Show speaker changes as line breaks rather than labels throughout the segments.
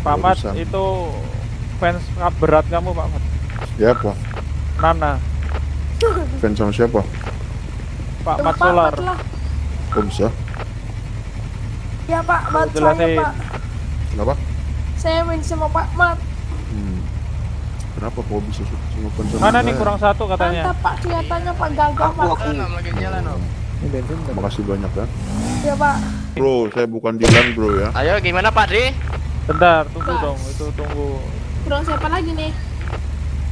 Pak Mat itu fans berat kamu Pak Mat.
Siapa?
Nana,
Fans sama siapa?
Pak Mat
Pak
Solar.
Mat lah.
Kok bisa?
Ya Pak, bantu saya. Pak.
Kenapa?
Saya main sama Pak Mat.
Hmm. Kenapa kok bisa suka sama fans sama
Mana nih kurang satu katanya?
Mantap Pak, kelihatannya Pak gagah Pak.
lagi jalan om.
Makasih banyak ya.
Ya Pak.
Bro, saya bukan Dilan bro ya.
Ayo gimana Pak Dri?
Bentar, tunggu
Pak.
dong. Itu tunggu.
Kurang siapa lagi nih?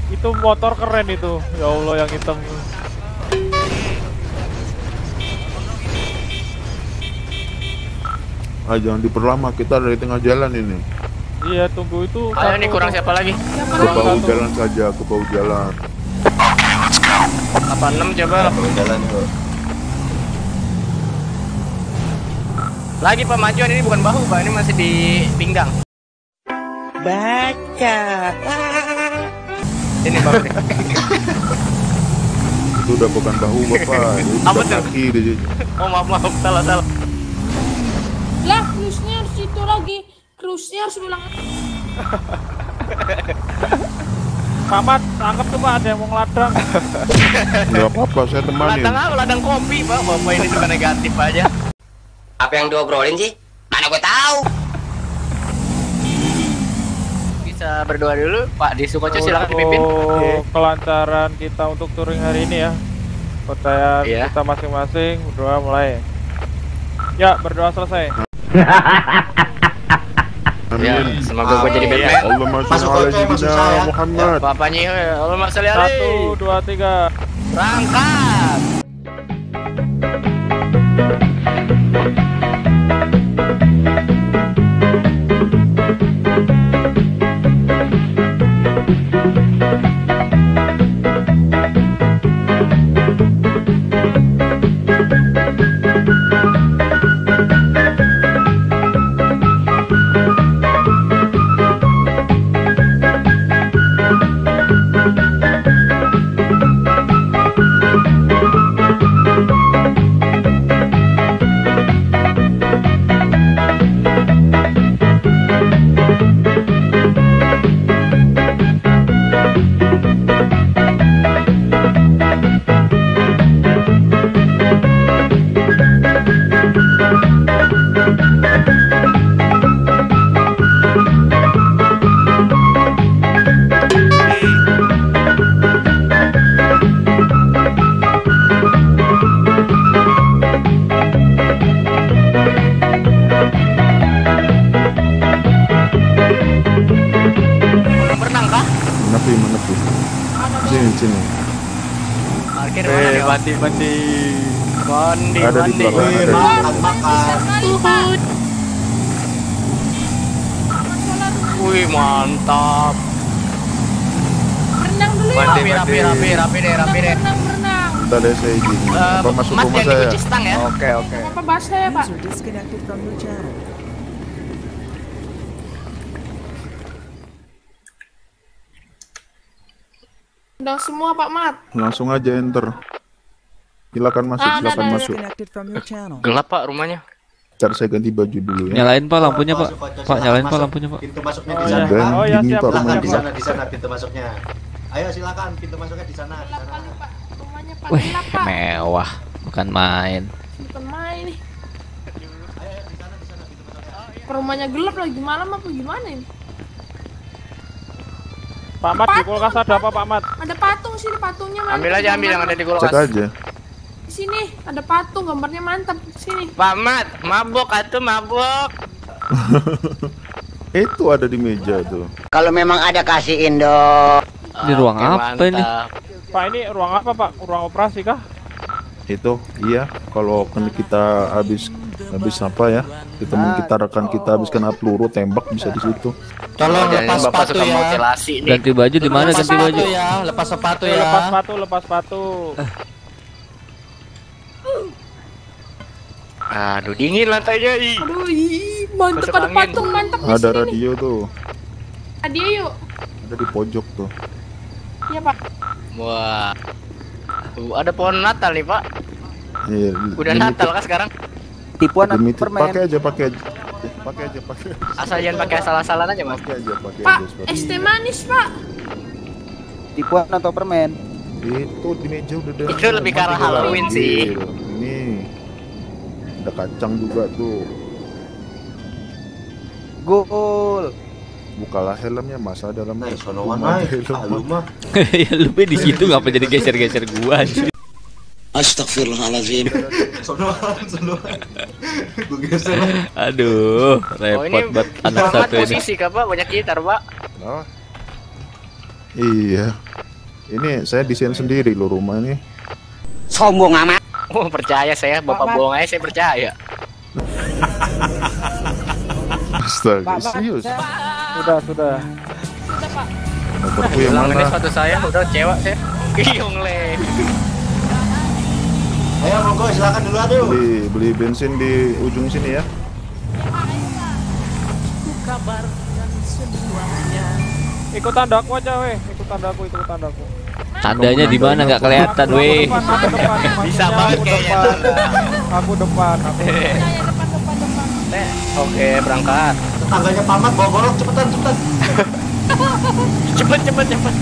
Itu motor keren itu. Ya Allah yang hitam.
Ah jangan diperlama, kita dari tengah jalan ini.
Iya, tunggu itu.
Ayo nih kurang
tuh.
siapa lagi?
Siapa
Ke
satu.
jalan saja, ke bawah jalan.
86 coba.
jalan bro
Lagi pemajuan ini bukan bahu Pak, ini masih di pinggang.
Baca.
Ini Pak.
Itu udah bukan bahu bapak, itu
Apa
udah
tuh?
kaki
Oh maaf maaf salah salah.
Lah, cruise-nya harus itu lagi. Cruise-nya harus ulang.
Pak Mat, tangkap tuh Pak, ada yang mau ngeladang.
Nggak apa-apa, saya temanin.
Ladang apa? Ladang kopi Pak. Bapak ini suka negatif aja.
Apa yang diobrolin sih? Mana gue tahu.
Bisa berdoa dulu Pak di Sukoco silakan dipimpin.
Untuk kelancaran kita untuk touring hari ini ya. Percayaan
Iya.
kita masing-masing, berdoa mulai. Ya, berdoa selesai.
Ya,
Amin.
semoga gue jadi Batman.
Allahumma
Masuk
sholli ala sayyidina. Muhammad.
Bapaknya Allah masya
Satu, dua, tiga.
Berangkat.
Thank you.
Parkir mana
Eh,
nih? Om?
mandi, mandi.
Makan makan.
Wih mantap.
Berenang dulu yuk.
Rapi, rapi, rapi, rapi deh, rapi deh.
Bentar deh saya izin.
Eh,
Apa masuk
Mas
rumah
yang
saya?
dikunci stang ya.
Oke, oke.
Apa bahasa ya Pak? Udah semua Pak Mat.
Langsung aja enter. Silakan masuk,
Ah,
silakan masuk.
Gelap pak rumahnya.
Ntar saya ganti baju dulu ya.
Nyalain pak lampunya pak. Pak nyalain pak lampunya pak.
pintu masuknya
Oh,
di
iya.
sana
Dan
Oh, ya, siap,
pak rumahnya.
di sana di sana pintu masuknya ayo silakan pintu masuknya di sana di
Gelap
sana
kali Pak. Rumahnya Pak
Wih,
gelap Pak.
mewah. Bukan main.
Bukan main nih. Rumahnya gelap lagi malam apa gimana ini?
Pak Mat di kulkas ada apa Pak Mat?
Ada patung sini patungnya mantap.
Ambil aja ambil yang ada di
Cek
kulkas.
aja.
Di sini ada patung gambarnya mantap. Sini.
Pak Mat, mabuk atuh mabuk.
Itu ada di meja tuh.
Kalau memang ada kasihin dong.
Di ruang
Oke,
apa ini?
mantap.
Pak ini ruang apa Pak? Ruang operasi kah?
Itu iya kalau kan kita habis habis apa ya? Kita kita rekan kita habis kena peluru tembak bisa di situ.
tolong
Jangan
lepas
bapak
sepatu ya.
Ganti baju di mana ganti baju?
ya lepas sepatu ya
lepas sepatu, lepas sepatu.
Aduh dingin lantainya ih.
Aduh, ih, mantap
Masuk
ada patung mantap di
Ada radio tuh.
Hadiah yuk.
Ada di pojok tuh.
Iya Pak.
Wah. Tuh, ada pohon Natal nih pak.
Iya,
Udah Natal kan sekarang.
Tipuan
limited. Pakai aja, pakai aja. pakai aja pakai
Asal jangan pakai asal-asalan aja mas.
pakai aja pakai
Pak,
aja
es teh manis, Pak.
Tipuan atau permen?
itu di meja udah ada
Itu lebih ke arah. Halloween sih.
Iya, ini ada kacang juga tuh
Gol.
bukalah helmnya masa dalamnya
Nah, sonoan
Cuma
aja.
helm.
Ah, lu mah.
ya lu di situ ngapa jadi geser-geser gua anjir.
Astagfirullahaladzim.
Gue geser.
Aduh,
Oh ini
repot banget anak satu ini.
posisi kak pak banyak gitar pak.
Oh. iya ini saya desain sendiri loh rumah ini
Sombong amat.
Oh percaya saya bapak bohong aja saya percaya.
astaga serius
Sudah, sudah.
motorku yang
Bilang ini
mana
sepatu saya udah kecewa saya. Giung le.
Ayo monggo silakan dulu aduh.
beli beli bensin di ujung sini ya
Ikut tandaku aja, weh. Ikut tandaku, ikut tandaku.
Tandanya di mana nggak kelihatan weh.
Bisa banget
aku
kayaknya.
Aku depan, aku depan.
Saya depan, depan, depan.
Oke berangkat.
Tetangganya pamat bawa golok cepetan cepetan.
Cepet cepet cepet.